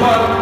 Muhammad